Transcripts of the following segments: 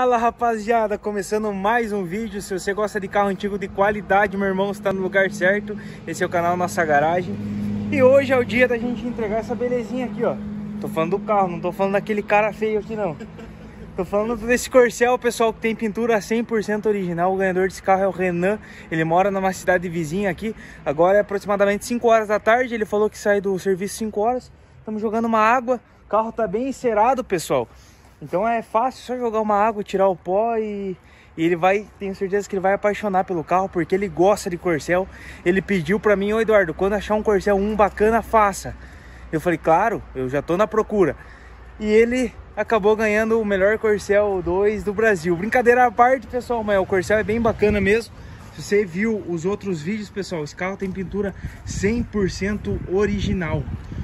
Fala rapaziada, começando mais um vídeo. Se você gosta de carro antigo de qualidade, meu irmão, está no lugar certo. Esse é o canal Nossa Garagem. E hoje é o dia da gente entregar essa belezinha aqui, ó. Tô falando do carro, não tô falando daquele cara feio aqui não. Tô falando desse Corcel, pessoal, que tem pintura 100% original. O ganhador desse carro é o Renan. Ele mora numa cidade vizinha aqui. Agora é aproximadamente 5 horas da tarde. Ele falou que sai do serviço 5 horas. Estamos jogando uma água. O carro tá bem encerado, pessoal. Então é fácil só jogar uma água, tirar o pó e, e, ele vai, tenho certeza que ele vai apaixonar pelo carro, porque ele gosta de Corcel. Ele pediu para mim, ô Eduardo, quando achar um Corcel 1 bacana, faça. Eu falei, claro, eu já tô na procura. E ele acabou ganhando o melhor Corcel 2 do Brasil. Brincadeira à parte, pessoal, mas o Corcel é bem bacana mesmo. Se você viu os outros vídeos, pessoal, esse carro tem pintura 100% original.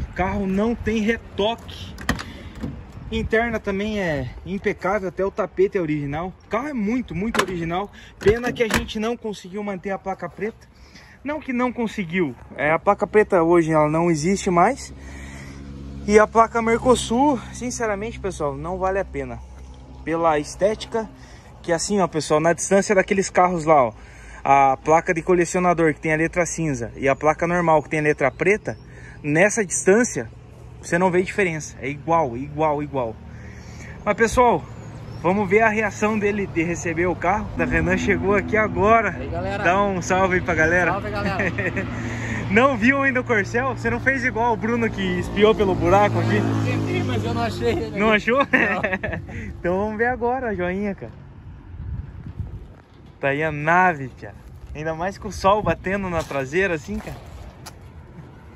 O carro não tem retoque Interna também é impecável, até o tapete é original. O carro é muito, muito original. Pena que a gente não conseguiu manter a placa preta. Não que não conseguiu, é, a placa preta hoje ela não existe mais. E a placa Mercosul, sinceramente, pessoal, não vale a pena. Pela estética, que assim, ó, pessoal, na distância daqueles carros lá, ó, a placa de colecionador que tem a letra cinza e a placa normal que tem a letra preta, nessa distância, você não vê diferença. É igual, igual, igual. Mas pessoal, vamos ver a reação dele de receber o carro. Da Renan chegou aqui agora. Aí, galera. Dá um salve aí pra galera. Salve, galera. não viu ainda o Corcel? Você não fez igual o Bruno que espiou pelo buraco aqui? Sim, mas eu não achei ele. Não achou? Não. então vamos ver agora a joinha, cara. Tá aí a nave, cara. Ainda mais com o sol batendo na traseira assim, cara.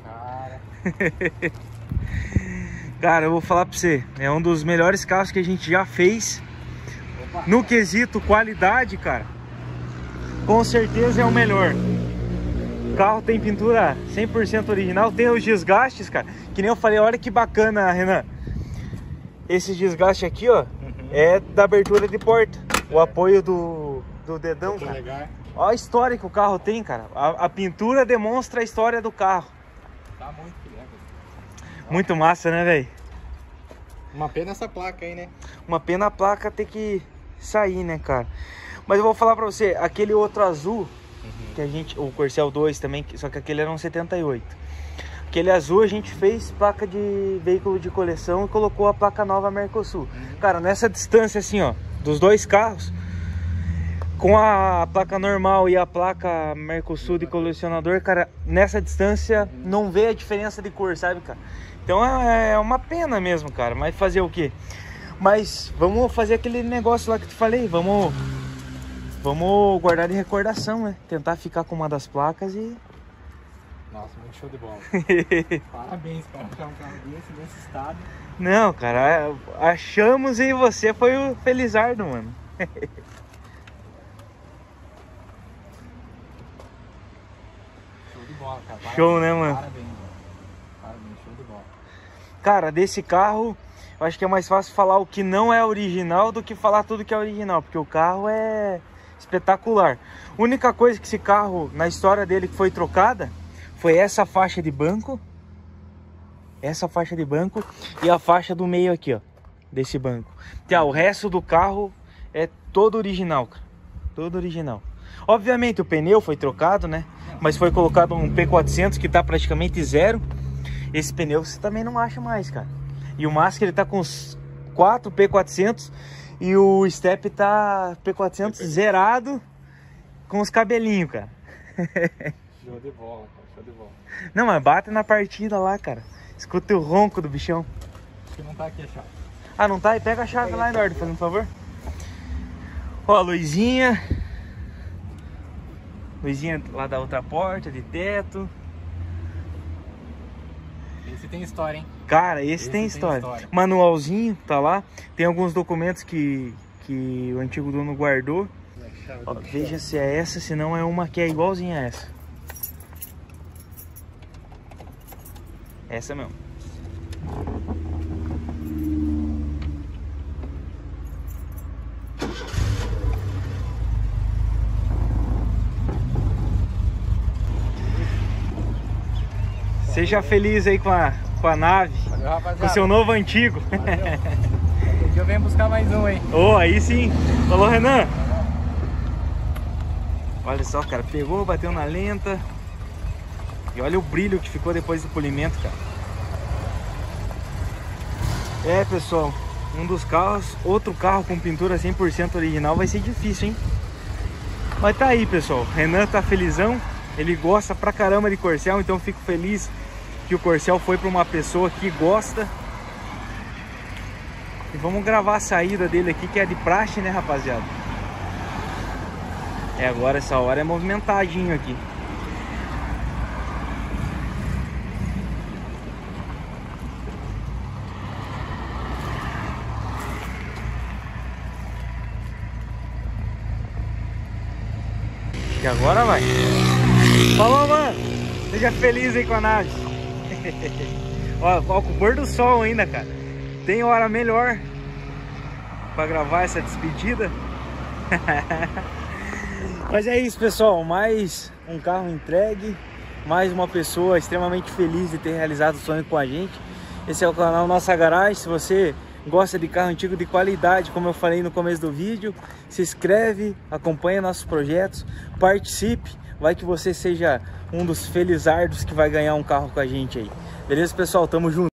Cara. Cara, eu vou falar pra você, é um dos melhores carros que a gente já fez. No quesito qualidade, cara, com certeza é o melhor. O carro tem pintura 100% original, tem os desgastes, cara. Que nem eu falei, olha que bacana, Renan. Esse desgaste aqui, ó, uhum. é da abertura de porta. O apoio do, do dedão, cara. Legal. Olha a história que o carro tem, cara. A, a pintura demonstra a história do carro. Tá muito muito massa, né, velho? Uma pena essa placa aí, né? Uma pena a placa ter que sair, né, cara? Mas eu vou falar pra você, aquele outro azul, uhum. que a gente, o Corcel 2 também, só que aquele era um 78. Aquele azul a gente fez placa de veículo de coleção e colocou a placa nova Mercosul. Uhum. Cara, nessa distância assim, ó, dos dois carros, com a placa normal e a placa Mercosul de colecionador, cara, nessa distância não vê a diferença de cor, sabe, cara? Então é, é uma pena mesmo, cara. Mas fazer o quê? Mas vamos fazer aquele negócio lá que te falei. Vamos, vamos guardar de recordação, né? Tentar ficar com uma das placas e... Nossa, muito show de bola. Parabéns, cara, achar um carro desse, nesse estado. Não, cara, achamos e você foi o Felizardo, mano. show de bola, cara. Parabéns, show, né, mano? Parabéns. Cara, desse carro, eu acho que é mais fácil falar o que não é original do que falar tudo que é original, porque o carro é espetacular. Única coisa que esse carro, na história dele, que foi trocada, foi essa faixa de banco, essa faixa de banco e a faixa do meio aqui, ó, desse banco. Então, o resto do carro é todo original, cara, todo original. Obviamente o pneu foi trocado, né? Mas foi colocado um P400 que tá praticamente zero. Esse pneu você também não acha mais, cara. E o Mask ele tá com os 4 P400 e o Step tá P400 zerado com os cabelinhos, cara. Show de bola. Show de bola. Não, mas bate na partida lá, cara. Escuta o ronco do bichão. Acho que não tá aqui a chave. Ah, não tá? E pega a chave lá, Eduardo, fazendo um favor. Ó, a luzinha. Luzinha lá da outra porta, de teto. Esse tem história, hein? Cara, esse, esse tem, história. tem, história. Manualzinho, tá lá. Tem alguns documentos que, que o antigo dono guardou. Ó, veja se é essa, se não é uma que é igualzinha a essa. Essa mesmo. Seja feliz aí com a, com a nave, Valeu, com o seu novo antigo. vem buscar mais um aí. Ô, oh, aí sim. Falou, Renan. Olha só, cara, pegou, bateu na lenta. E olha o brilho que ficou depois do polimento, cara. É, pessoal, um dos carros, outro carro com pintura 100% original vai ser difícil, hein? Mas tá aí, pessoal. Renan tá felizão. Ele gosta pra caramba de Corcel, então fico feliz que o Corcel foi para uma pessoa que gosta. E vamos gravar a saída dele aqui, que é de praxe, né, rapaziada? É, agora essa hora é movimentadinho aqui. E agora vai. Falou, mano. Seja feliz aí com a nave. Ó, ó, com o pôr do sol ainda, cara. Tem hora melhor para gravar essa despedida. Mas é isso, pessoal. Mais um carro entregue. Mais uma pessoa extremamente feliz de ter realizado o sonho com a gente. Esse é o canal Nossa Garagem. Se você gosta de carro antigo de qualidade, como eu falei no começo do vídeo, se inscreve, acompanha nossos projetos, participe, vai que você seja um dos felizardos que vai ganhar um carro com a gente aí. Beleza, pessoal? Tamo junto.